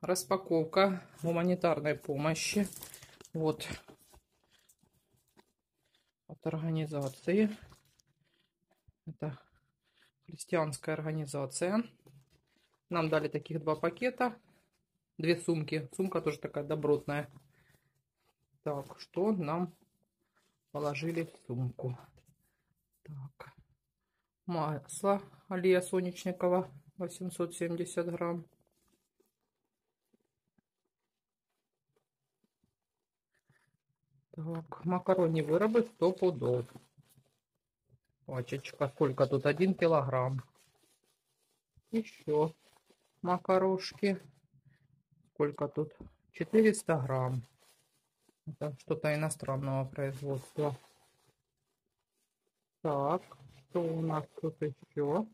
распаковка гуманитарной помощи. Вот от организации. Это христианская организация. Нам дали таких два пакета. Две сумки. Сумка тоже такая добротная. Так, что нам положили в сумку? Так. Масло Алия Сонечникова 870 грамм. Так, макарони вироби 100 пудов. Пачечка. Сколько тут? 1 килограмм. Еще макарошки. Сколько тут? 400 грамм. Это что-то иностранного производства. Так, что у нас тут еще?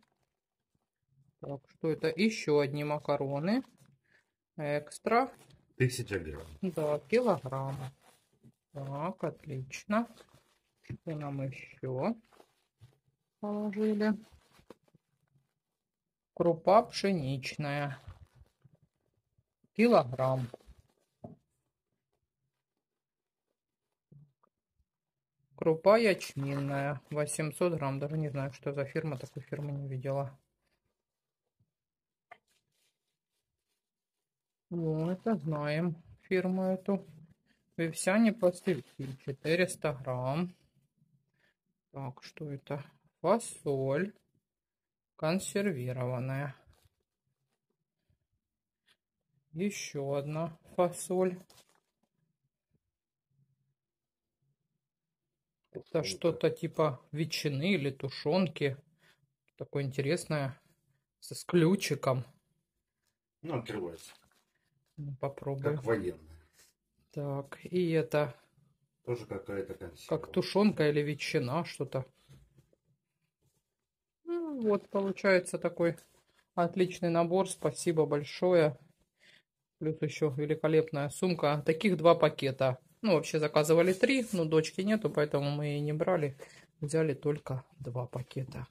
Так, что это? Еще одни макароны. Экстра. Тысяча грамм. Да, килограмм. Так, отлично. Что нам еще положили? Крупа пшеничная. Килограмм. Крупа ячменная. 800 грамм. Даже не знаю, что за фирма. Такой фирмы не видела. Ну, это знаем фирму эту. Вивсяне пластівці 400 грамм. Так, что это? Фасоль консервированная. Еще одна фасоль. Это что-то типа ветчины или тушенки. Такое интересное. С ключиком. Ну, открывается. Ну, попробуй. Как военная. Так, и это Тоже какая-то консерва. как тушенка или ветчина, что-то. Ну, вот получается такой отличный набор. Спасибо большое. Плюс еще великолепная сумка. Таких два пакета. Ну, вообще заказывали три, но дочки нету, поэтому мы и не брали. Взяли только два пакета.